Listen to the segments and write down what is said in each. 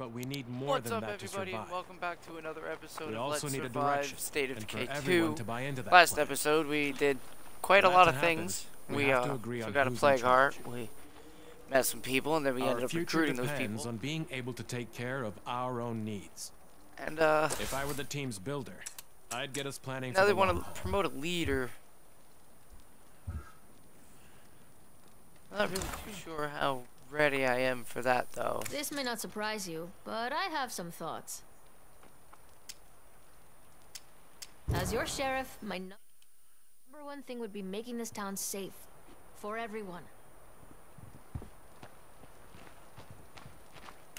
but we need more What's than up, that everybody? to survive. Welcome back to another episode we of also Let's need a Survive direction, State of Decay 2. to buy into that Last plan. episode, we did quite a lot of things. we We, uh, to agree on took out a plague heart. We met some people, and then we Our ended up recruiting those people. on being able to take care of our own needs. And uh, If I were the team's builder, I'd get us planning now they the want to promote a leader. I'm not really too sure how ready I am for that, though. This may not surprise you, but I have some thoughts. As your sheriff, my number one thing would be making this town safe. For everyone.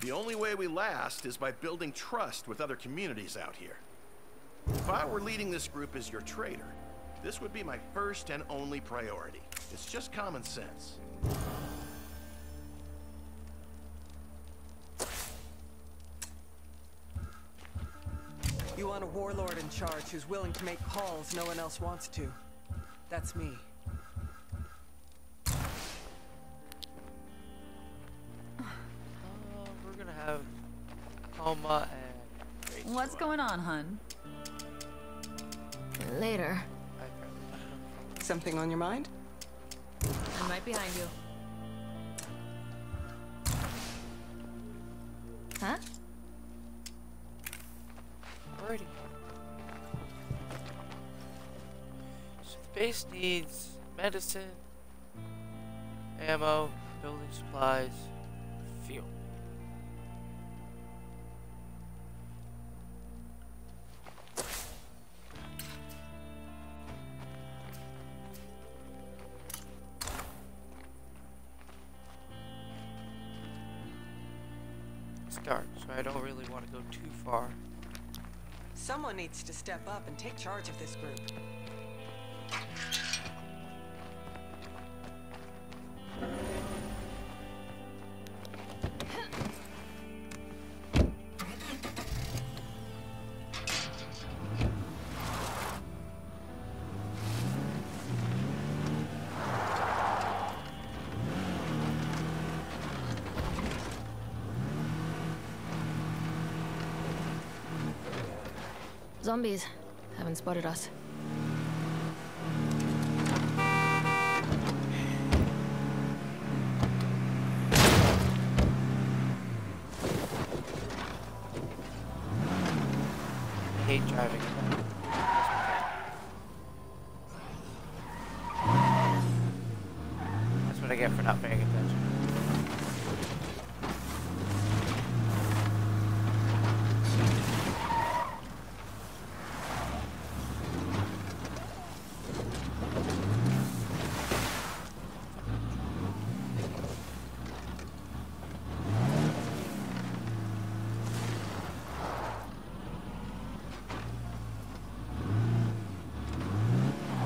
The only way we last is by building trust with other communities out here. If I were leading this group as your trader, this would be my first and only priority. It's just common sense. You want a warlord in charge who's willing to make calls no one else wants to. That's me. Uh, we're gonna have Homa and What's going on, hun? Later. Something on your mind? I'm right behind you. Huh? Base needs medicine, ammo, building supplies, fuel. Dark, so I don't really want to go too far. Someone needs to step up and take charge of this group. Zombies. Haven't spotted us. I hate driving. That's what I get for not paying attention.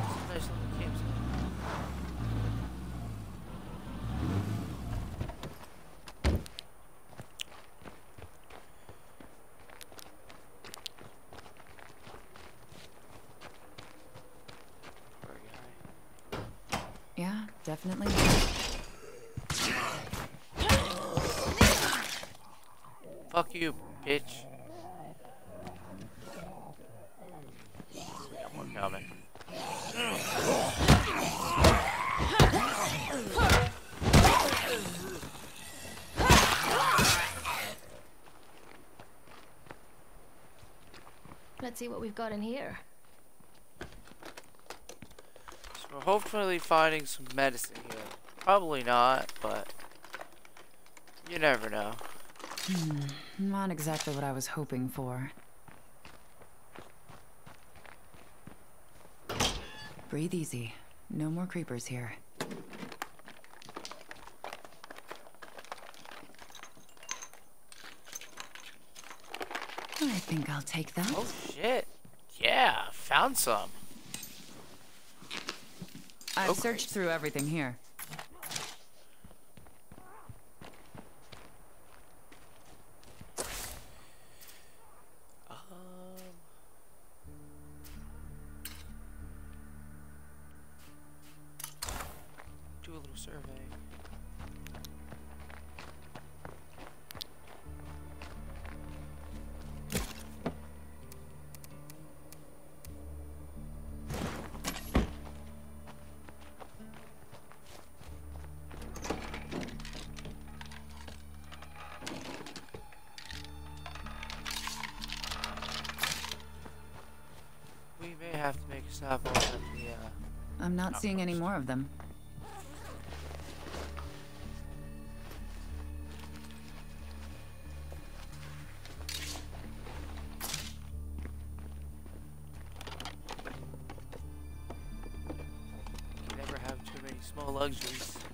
It's a nice little campsite. Poor guy. Yeah, definitely. Fuck you, bitch. Got one coming. Let's see what we've got in here. So we're hopefully finding some medicine here. Probably not, but you never know. Hmm, not exactly what I was hoping for. Breathe easy. No more creepers here. I think I'll take that. Oh shit. Yeah, found some. I've okay. searched through everything here. Seeing any more of them. You never have too many small luxuries.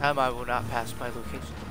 Time I will not pass my location.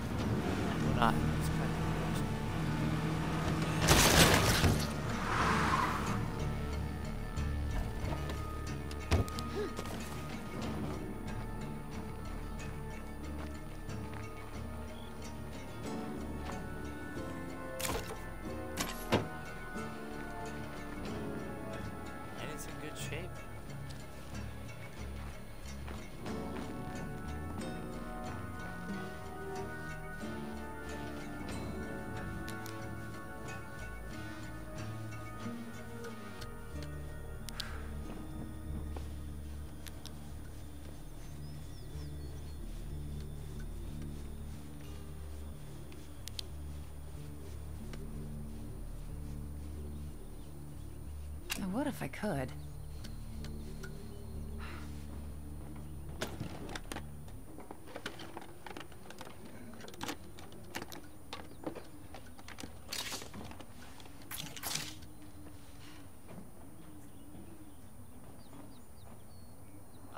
If I could.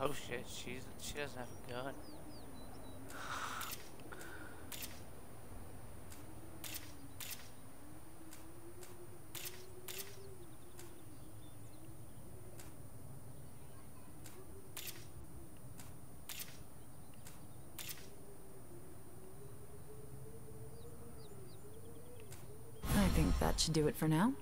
Oh shit, she's she doesn't have a gun. I think that should do it for now.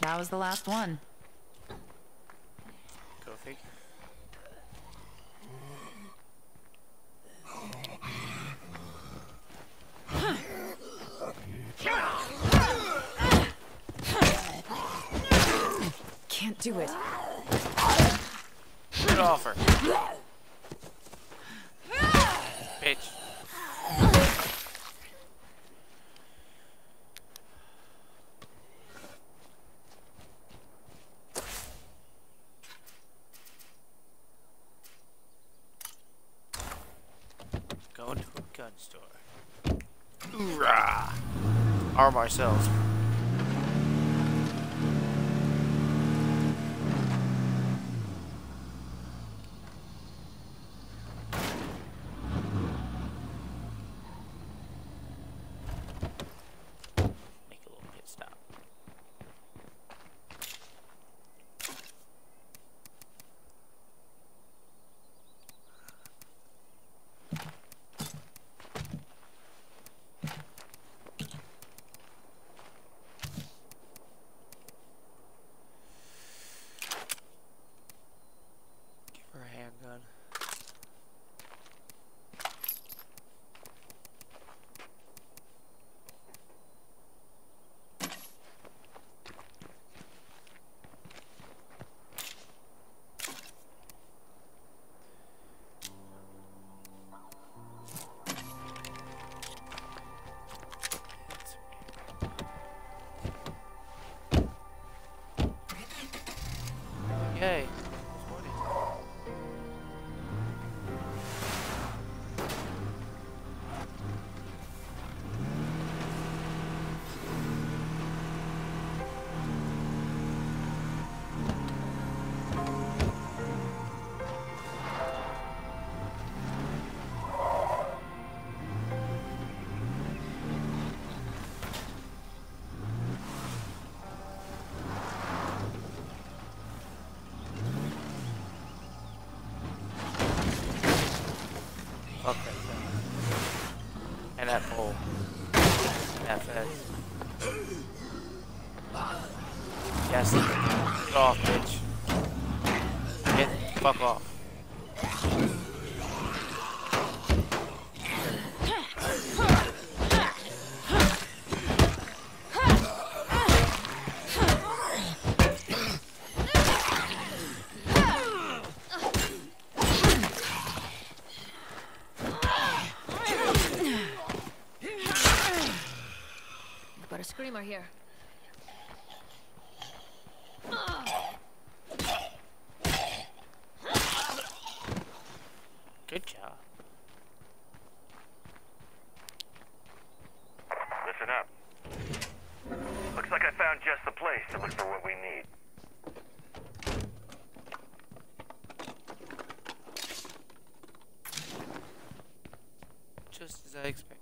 That was the last one. Go figure. Can't do it. Get off her. Bitch. Going to a gun store. Hoorah! Arm ourselves. Get the fuck off. We've got a screamer here. Good job. Listen up. Looks like I found just the place to look for what we need. Just as I expected.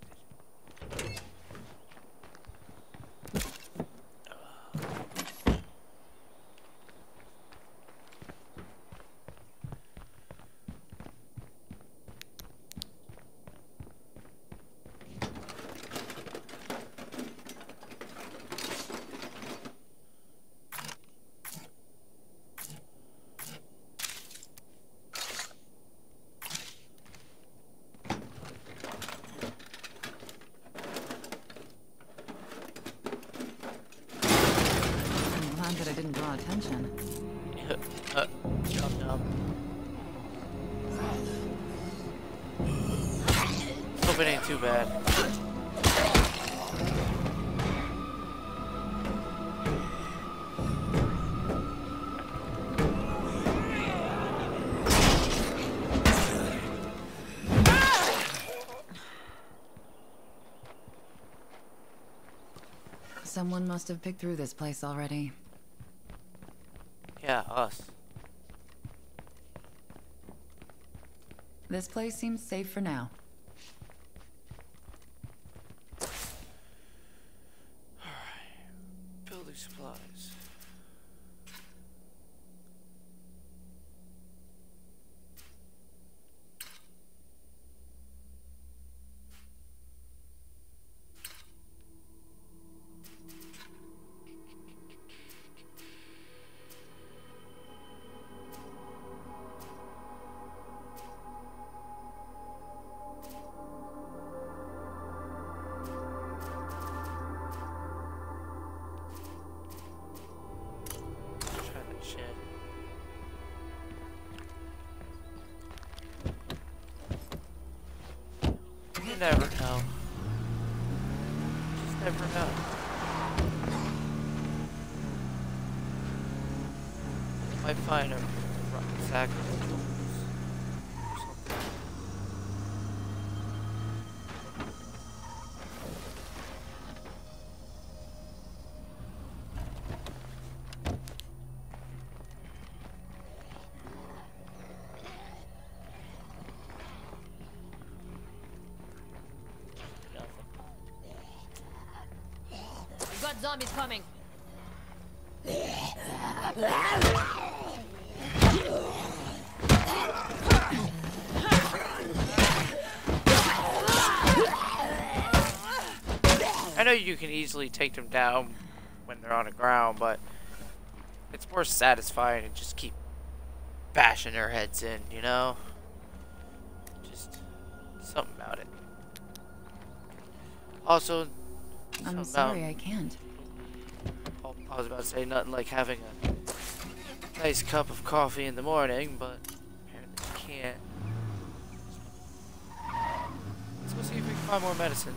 I'm glad that I didn't draw attention. uh, down. Hope it ain't too bad. Someone must have picked through this place already. Yeah, us. This place seems safe for now. Know you can easily take them down when they're on the ground, but it's more satisfying to just keep bashing their heads in, you know? Just something about it. Also, I'm sorry, about, I can't. oh, I was about to say nothing like having a nice cup of coffee in the morning, but apparently you can't. Let's go see if we can find more medicine.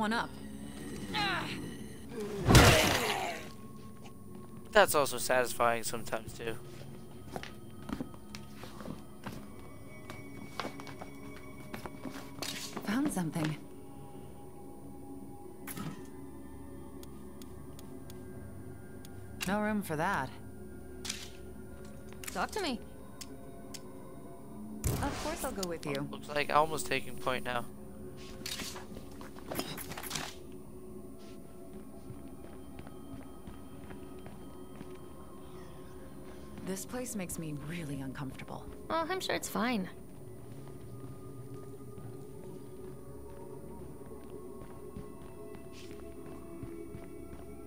One up. That's also satisfying sometimes too. Found something. No room for that. Talk to me. Of course I'll go with you. Looks like Alma's taking point now. Place makes me really uncomfortable. Oh, I'm sure it's fine.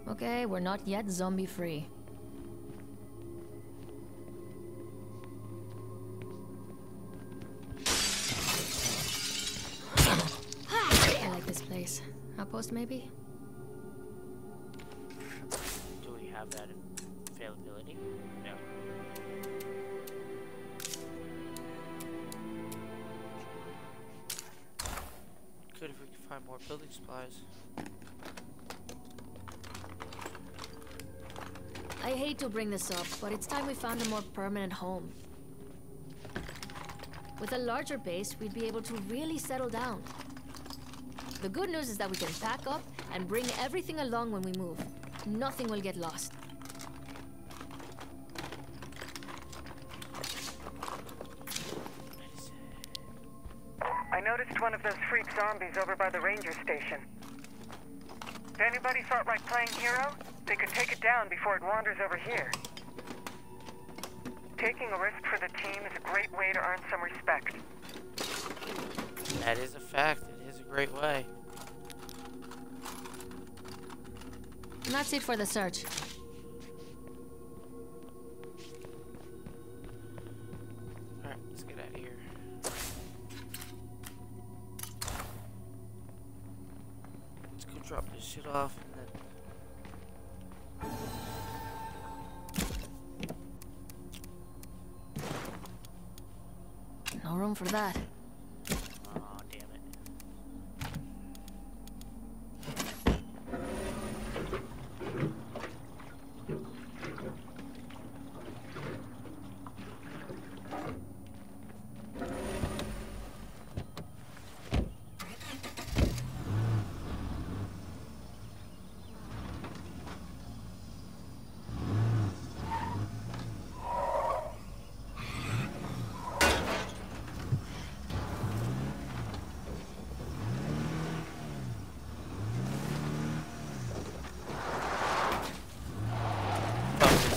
Okay, we're not yet zombie free. I like this place. Outpost, maybe? Find more building supplies. I hate to bring this up, but it's time we found a more permanent home. With a larger base, we'd be able to really settle down. The good news is that we can pack up and bring everything along when we move. Nothing will get lost. Zombies over by the ranger station. If anybody felt like playing hero, they could take it down before it wanders over here. Taking a risk for the team is a great way to earn some respect. That is a fact. It is a great way. And that's it for the search. That. Aw, damn it.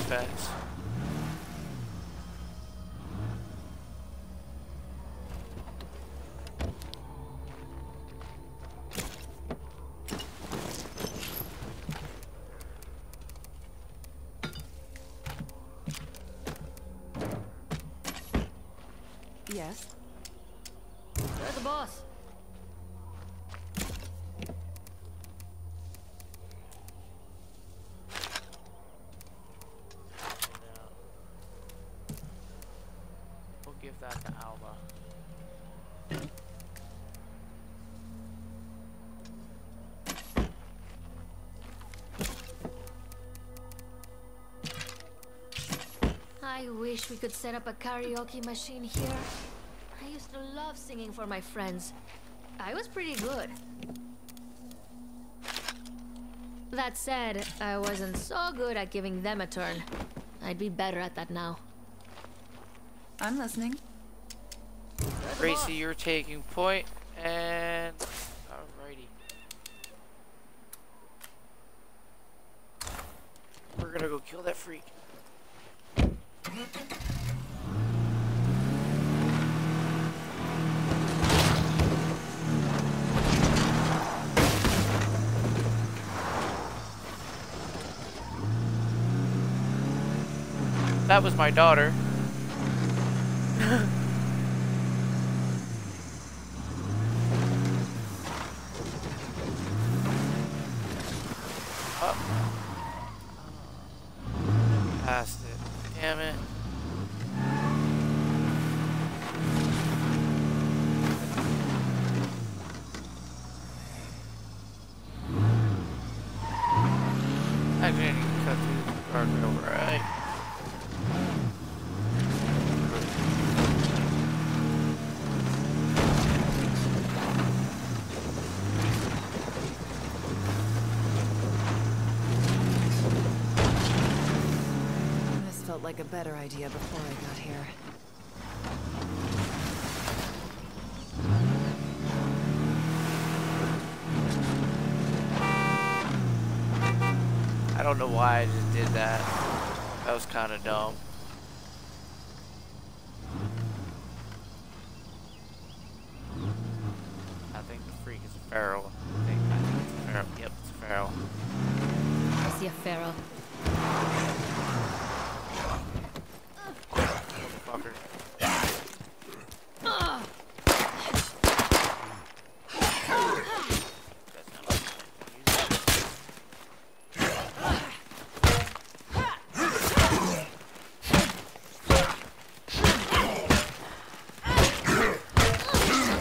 Fuck this fence. Yes. You're the boss. No. We'll give that to Alma. I wish we could set up a karaoke machine here. I used to love singing for my friends. I was pretty good. That said, I wasn't so good at giving them a turn. I'd be better at that now. I'm listening. Gracie, you're taking point, and alrighty. We're gonna go kill that freak. That was my daughter. Past it. Damn it. I didn't even cut through the guardrail right. Felt like a better idea before I got here. I don't know why I just did that. That was kind of dumb. I think the freak is a feral. I think, I think it's a feral. Yep, it's a feral. I see a feral. Motherfucker. That's not what I'm saying.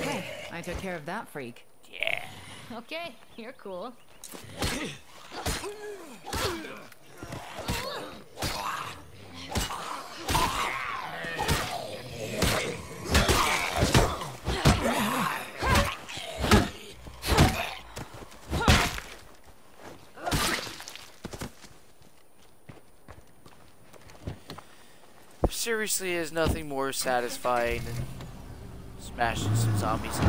Okay, I took care of that freak. Yeah. Okay, you're cool. Seriously is nothing more satisfying than smashing some zombies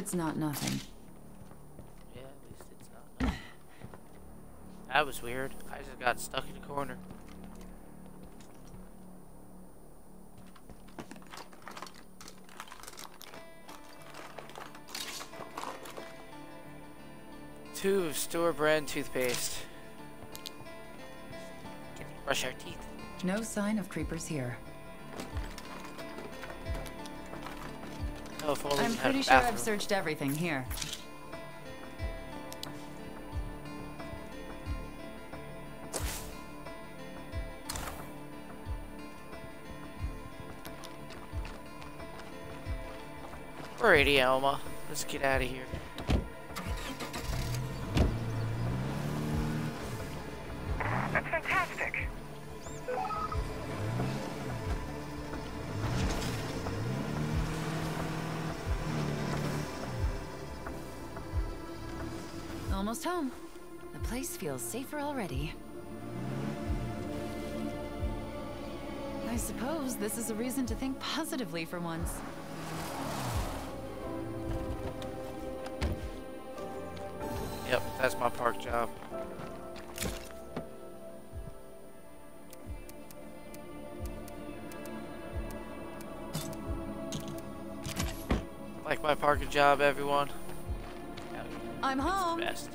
it's not nothing. Yeah, at least it's not. nothing. that was weird. I just got stuck in a corner. Two of store brand toothpaste. Can brush our teeth? No sign of creepers here. If I'm we had a pretty sure I've searched everything here. Alrighty, Elma. Let's get out of here. Almost home. The place feels safer already. I suppose this is a reason to think positively for once. Yep, that's my park job. Like my parking job, everyone. I'm it's the home. best.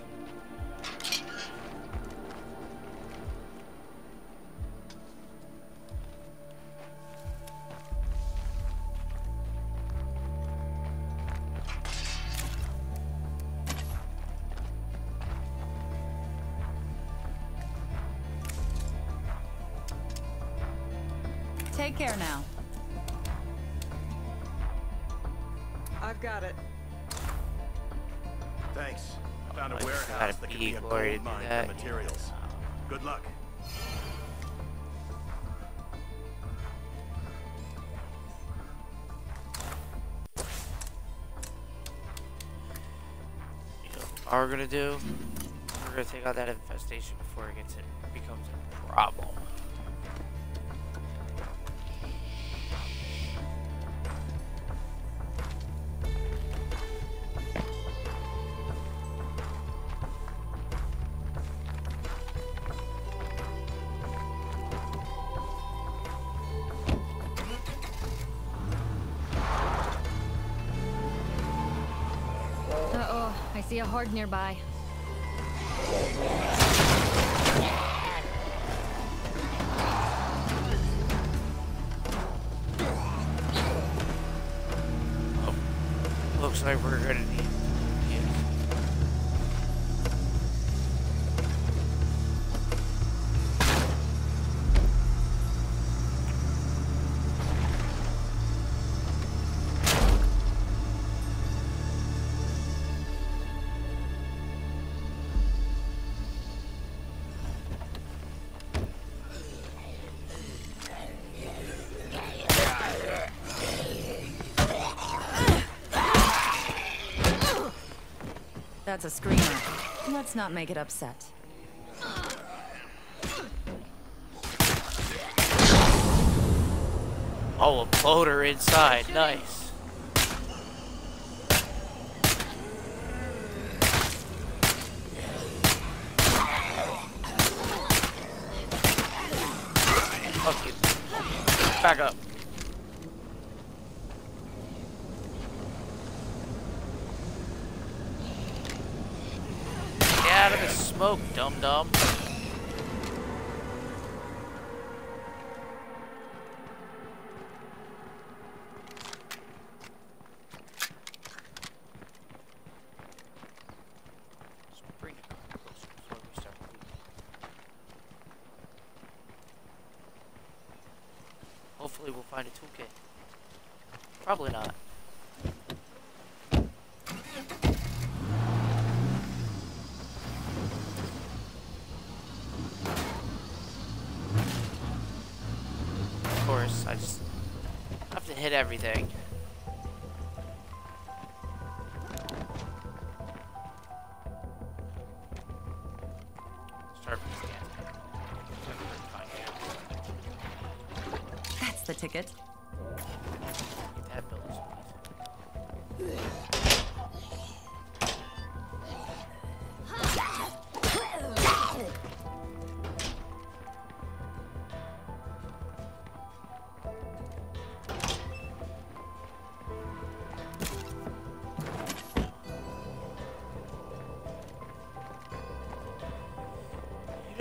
Gonna do? We're gonna take out that infestation before it gets it becomes a problem. Horde nearby. That's a screamer. Let's not make it upset. Oh, a bloater inside. Nice. Fuck you. Back up. Get out of the smoke,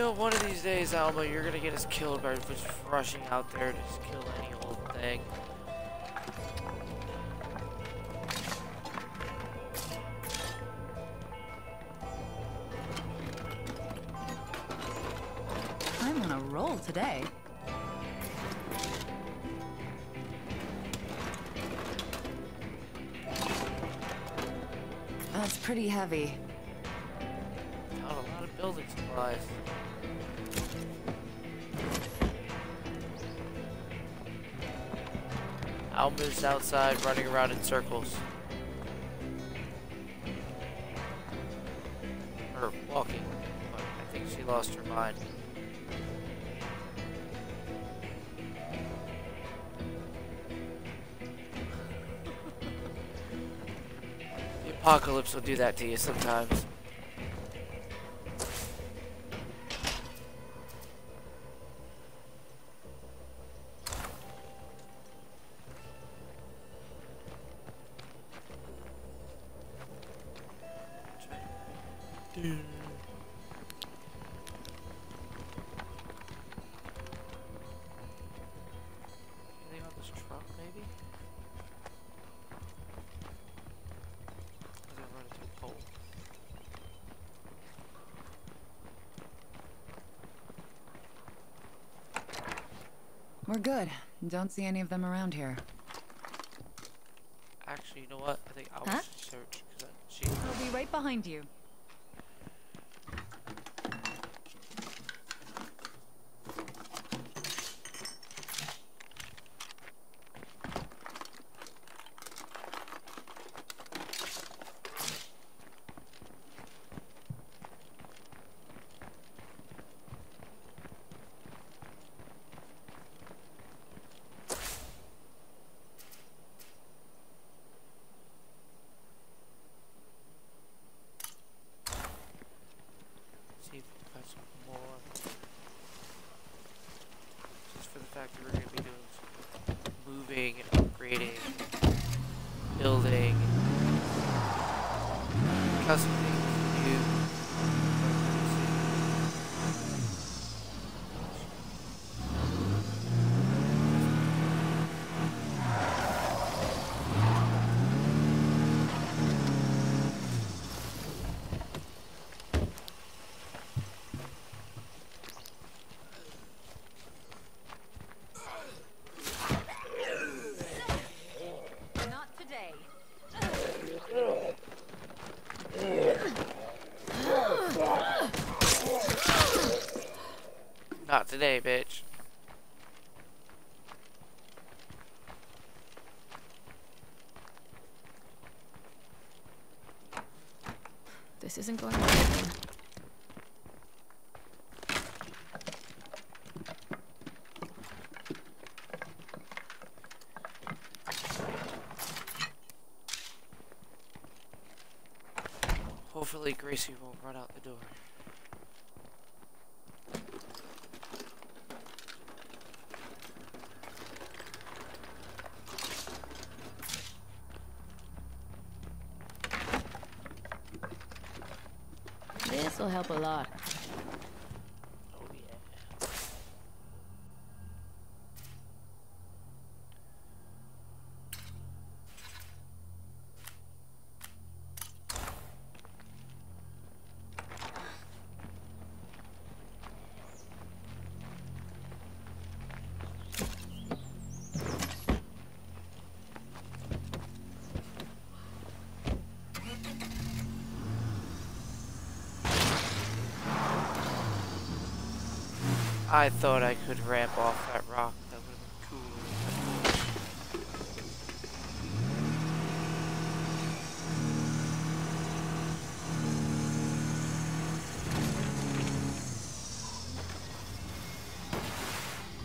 know, one of these days, Alma, you're gonna get us killed by just rushing out there to just kill any old thing. I'm on a roll today. That's pretty heavy. Outside running around in circles. Or walking, but I think she lost her mind. the apocalypse will do that to you sometimes. Don't see any of them around here. Actually, you know what? I think I'll Huh? search because she. I'll be right behind you. See if we can find some more. Just for the fact that we're going to be doing some moving and upgrading, building, custom things to do. Not today. Not today, bitch. This isn't going to happen. Hopefully Gracie won't run out the door. Will help a lot. I thought I could ramp off that rock. That would have been cool.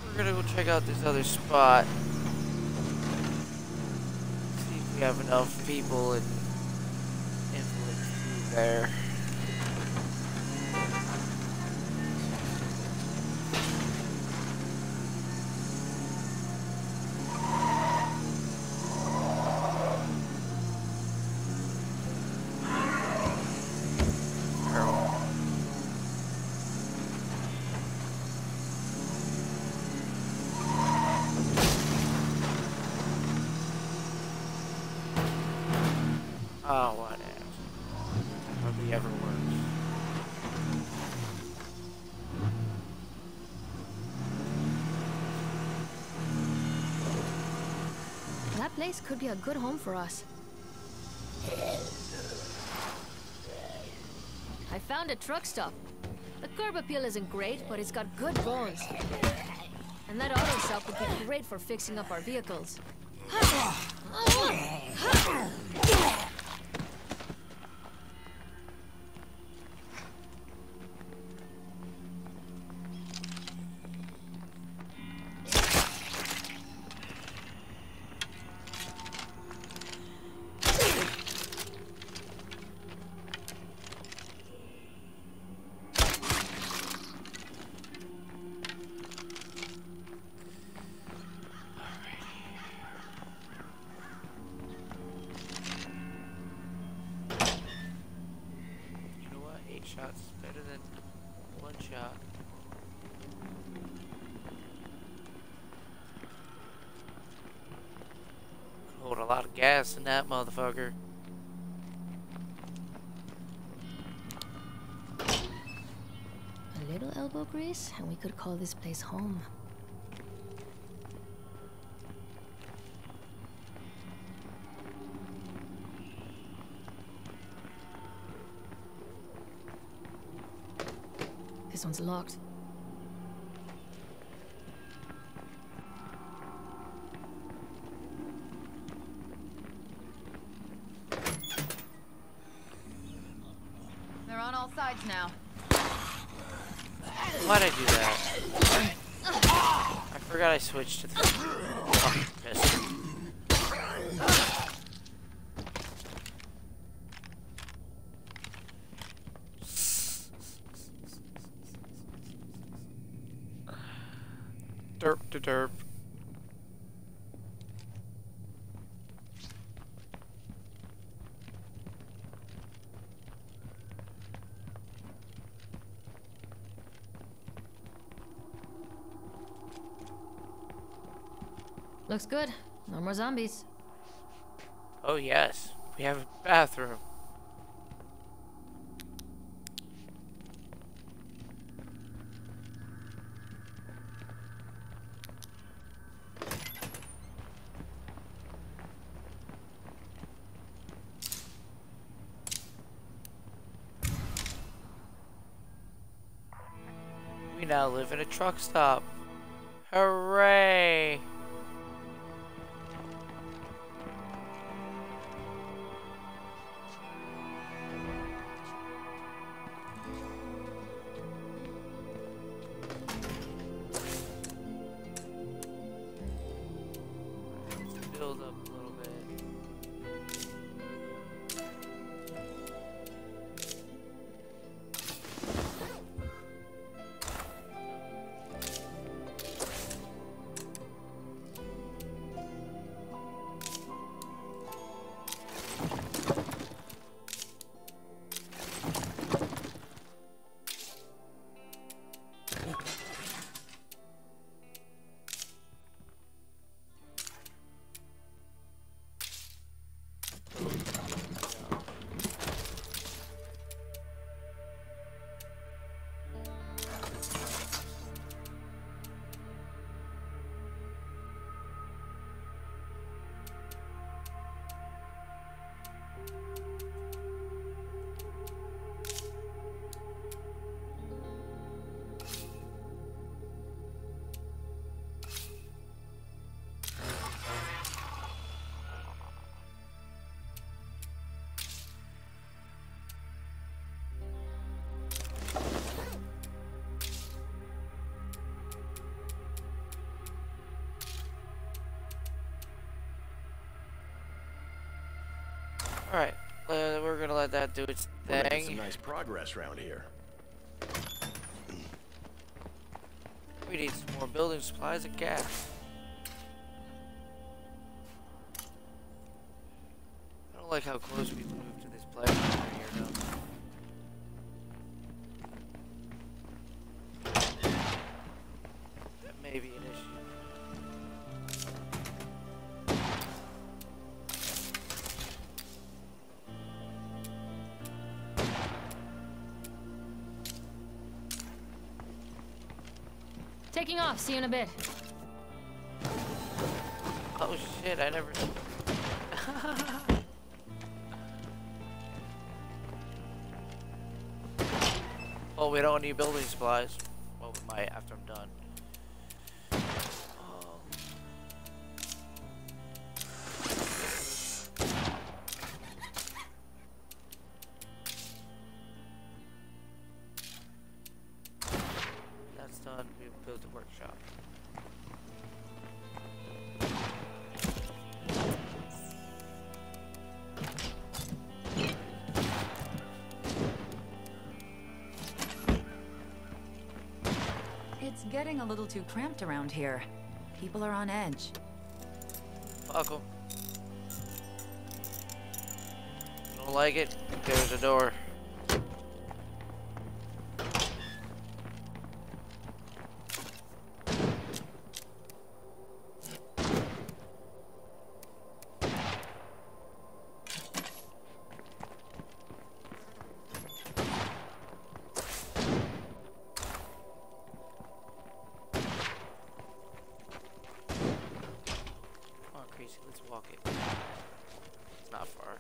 We're gonna go check out this other spot. See if we have enough people and influence there. Oh, whatever. Hardly ever works. That place could be a good home for us. I found a truck stop. The curb appeal isn't great, but it's got good bones. And that auto shop would be great for fixing up our vehicles. gas in that motherfucker. A little elbow grease, and we could call this place home. This one's locked. They're on all sides now. Why'd I do that? I forgot to the fucking pistol. Derp to derp. Looks good. No more zombies. Oh yes, we have a bathroom. We now live in a truck stop. Hooray! Alright, uh, we're gonna let that do its We're some nice progress around here. We need some more building supplies and gas. I don't like how close we moved See you in a bit. Oh shit, I never. oh, we don't need building supplies. Well, we might after I'm done. Getting a little too cramped around here. People are on edge. Fuck 'em. Don't like it? There's a door. Come on, Crazy, let's walk it. It's not far.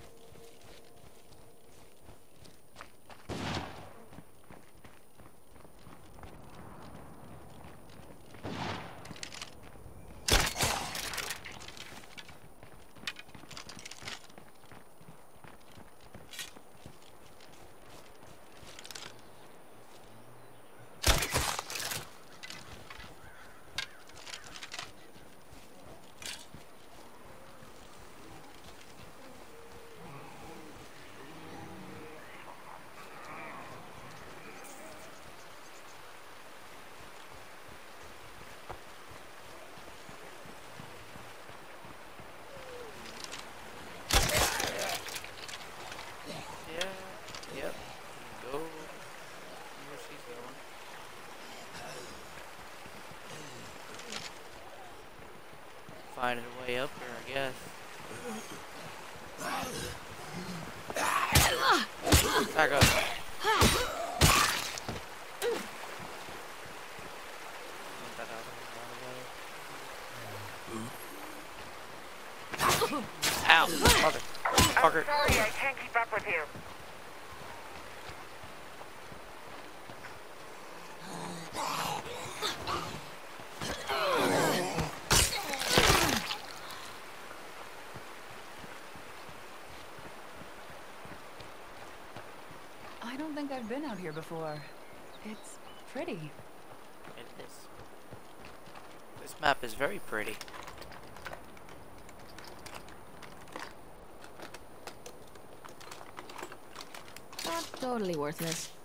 Yeah, yep. Go. See where she's going. Finding a way up here, I guess. Back up. Get that out of the way. Ow, mother. I'm sorry, I can't keep up with you. I don't think I've been out here before. It's pretty. It is. This map is very pretty. Totally worthless.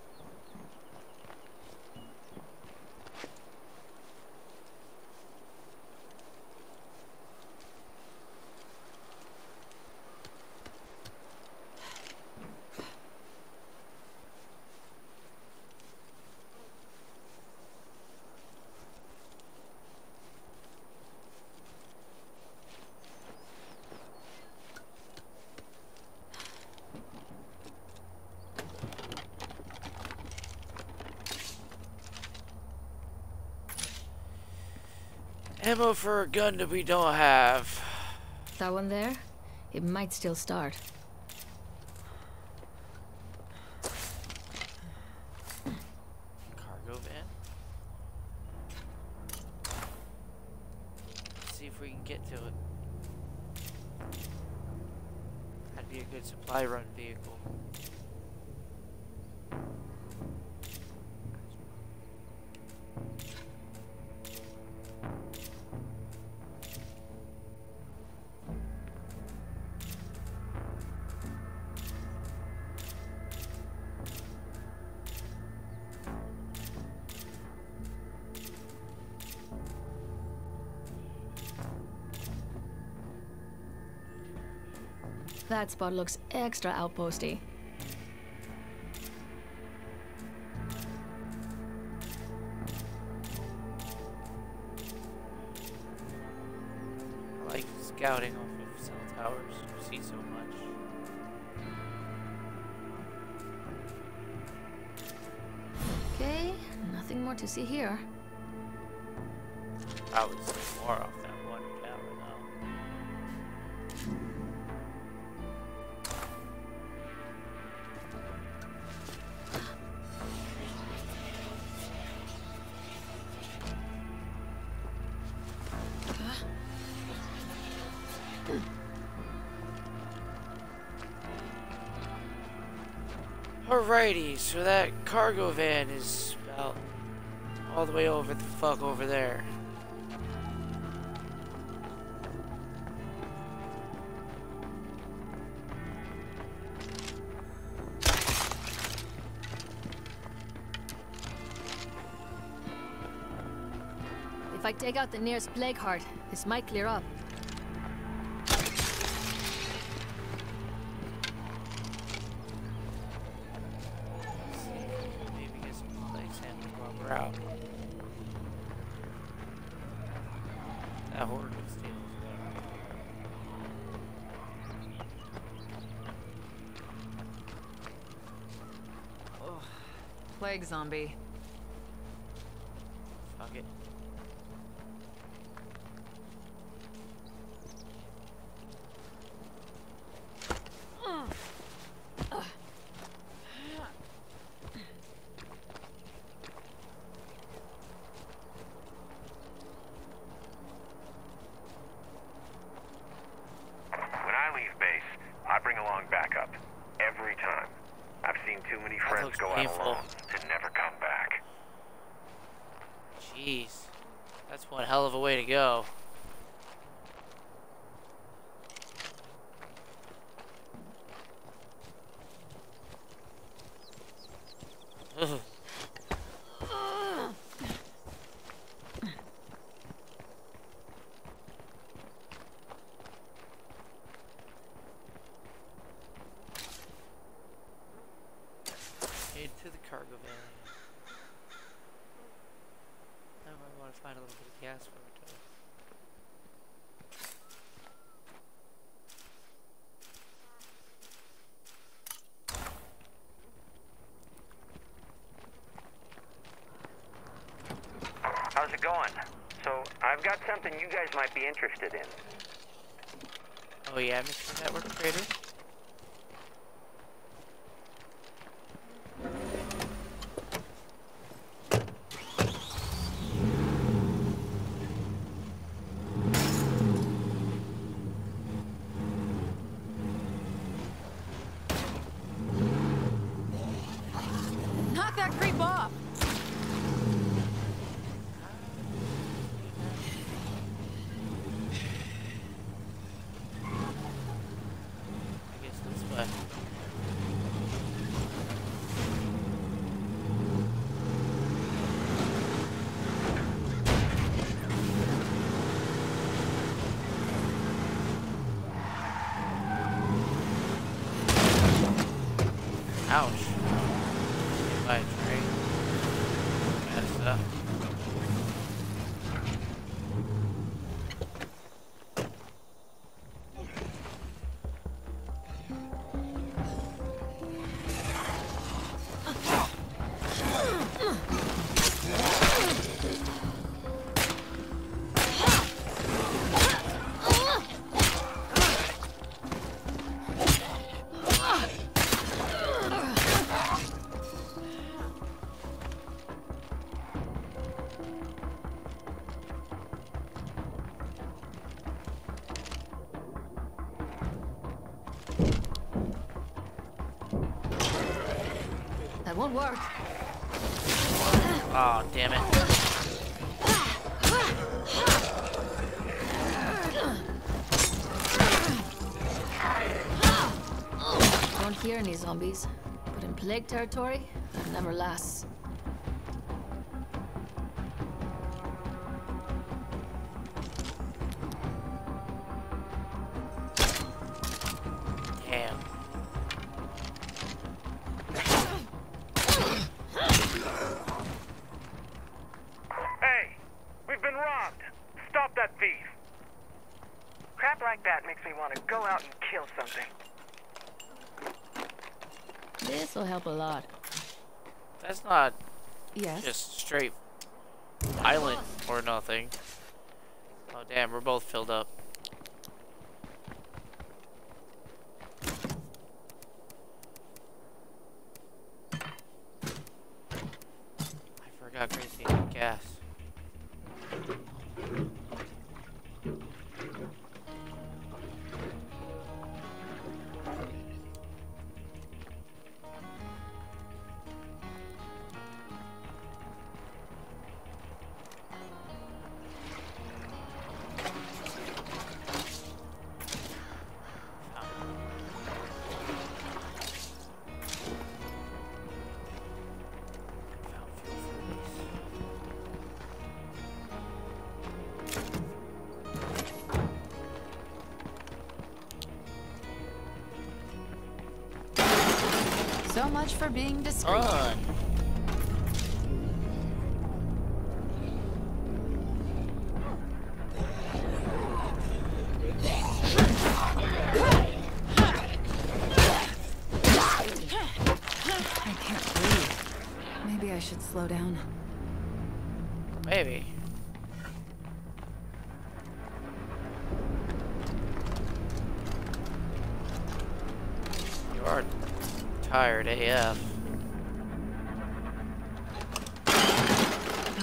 ammo for a gun that we don't have. That one there? It might still start. That spot looks extra outposty. cargo van is about all the way over the fuck over there. If I take out the nearest plague heart, this might clear up. zombie. Fuck it. something you guys might be interested in. Oh yeah, Mr. Network Creator? That won't work. Oh, damn it. Don't hear any zombies. But in plague territory, it never lasts. Help a lot. That's not Yes. just straight violent or nothing. Oh, damn, we're both filled up. For being discreet. Fun. Tired AF.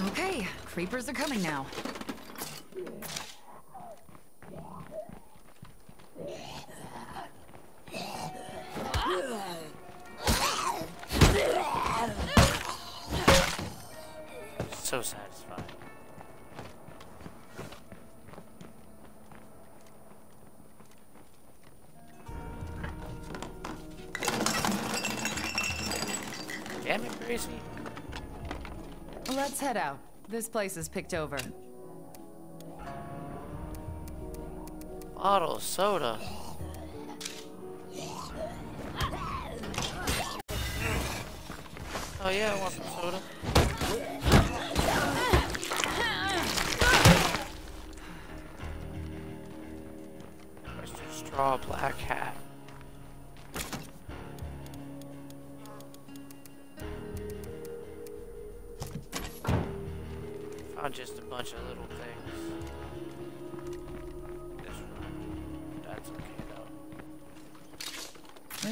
Okay, creepers are coming now. So satisfying. Let's head out. This place is picked over. Bottle of soda. Oh yeah, I want some soda. Mr. Straw Black Hat.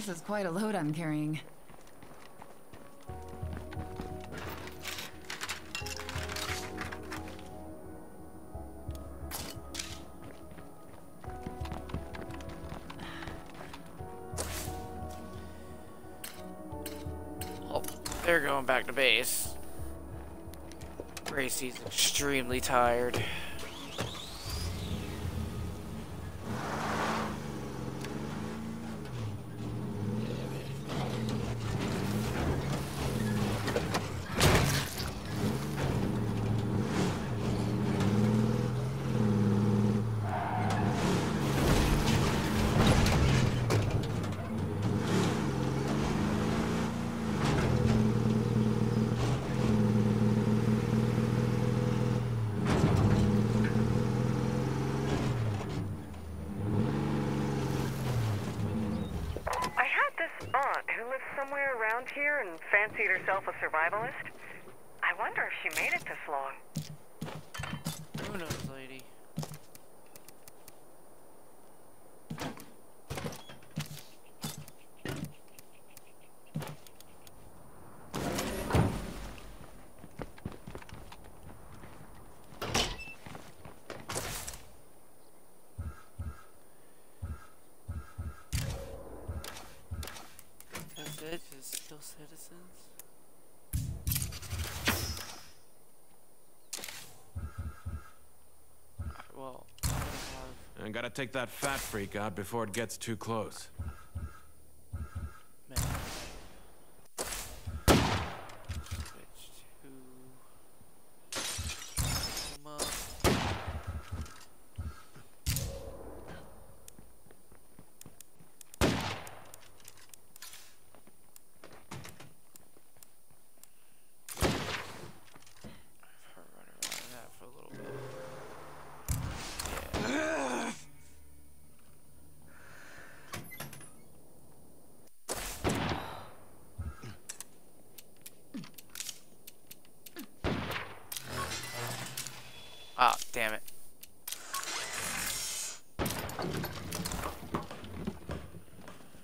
This is quite a load I'm carrying. Oh, they're going back to base. Gracie's extremely tired. Who somewhere around here and fancied herself a survivalist. I wonder if she made it this long. Who knows, lady? That's it? Just kill citizens? Alright, Well, I don't have I gotta take that fat freak out before it gets too close. Man. Switch to Puma. Have her run around that for a little bit. Yeah. Ah, damn it.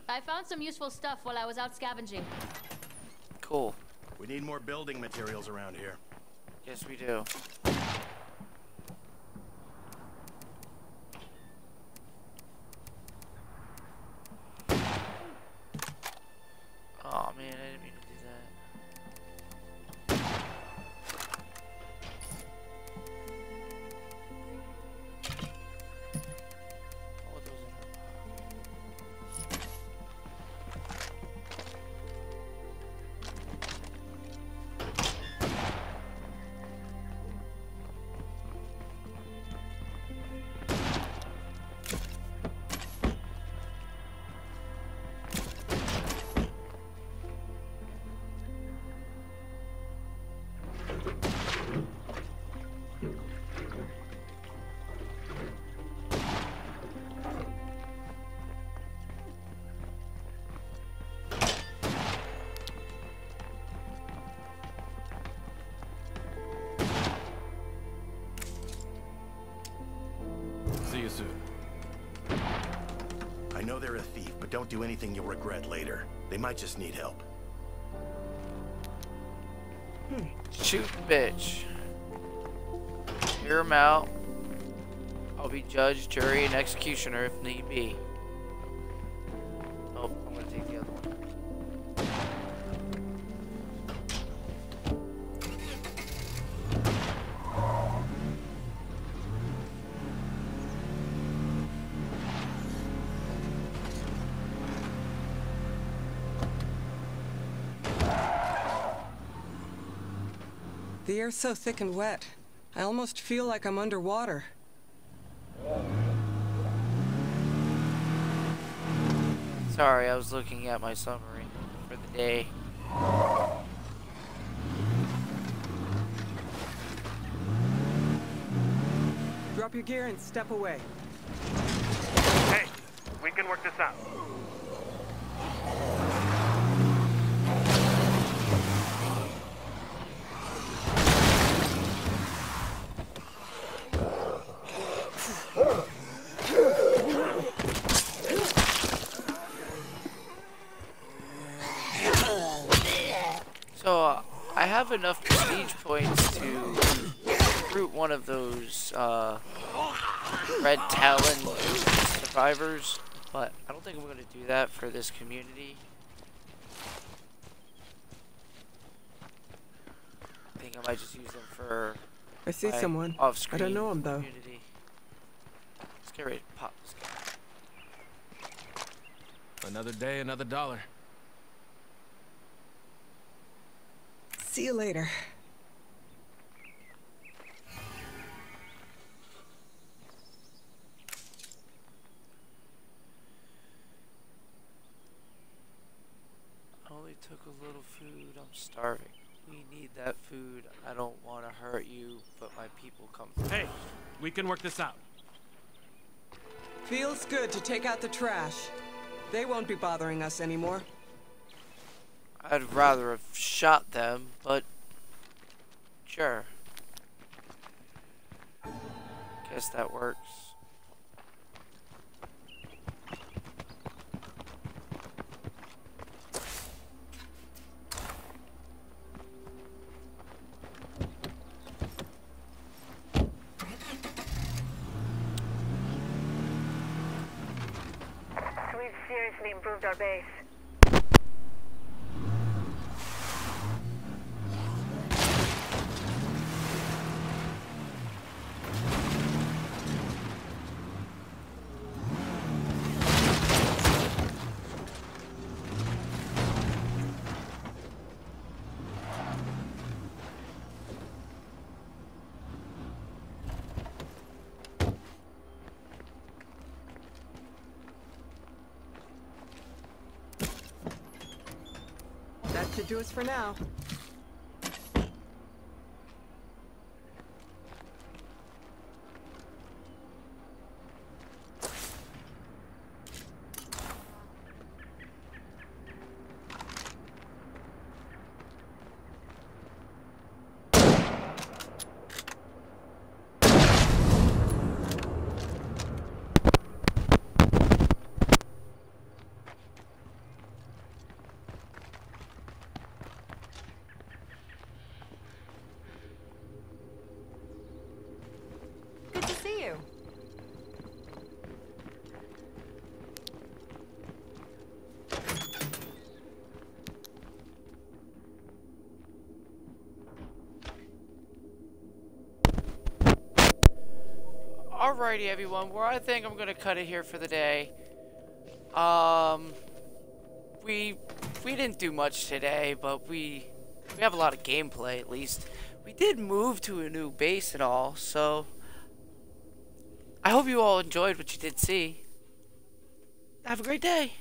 I found some useful stuff while I was out scavenging. Cool. We need more building materials around here. Yes, we do. Don't do anything you'll regret later. They might just need help. Shoot, bitch. Hear him out. I'll be judge, jury, and executioner if need be. The air's so thick and wet. I almost feel like I'm underwater. Sorry, I was looking at my summary for the day. Drop your gear and step away. Hey, we can work this out. So, uh, I have enough prestige points to recruit one of those uh, Red Talon survivors, but I don't think I'm going to do that for this community. I think I might just use them for I see someone. Off-screen I don't know him though. community. Let's get ready to pop this guy. Another day, another dollar. See you later. I only took a little food. I'm starving. We need that food. I don't want to hurt you, but my people come first. Hey, we can work this out. Feels good to take out the trash. They won't be bothering us anymore. I'd rather have shot them, but sure. Guess that works. We've seriously improved our base. Do us for now. Good to see you. Alrighty, everyone. Well, I think I'm gonna cut it here for the day. Um, we we didn't do much today, but we we have a lot of gameplay at least. We did move to a new base and all, so I hope you all enjoyed what you did see. Have a great day.